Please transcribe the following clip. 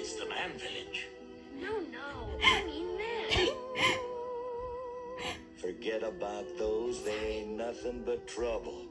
It's the man Village. No, no, I mean this. Forget about those. They ain't nothing but trouble.